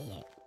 see it.